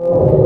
you